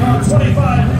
25.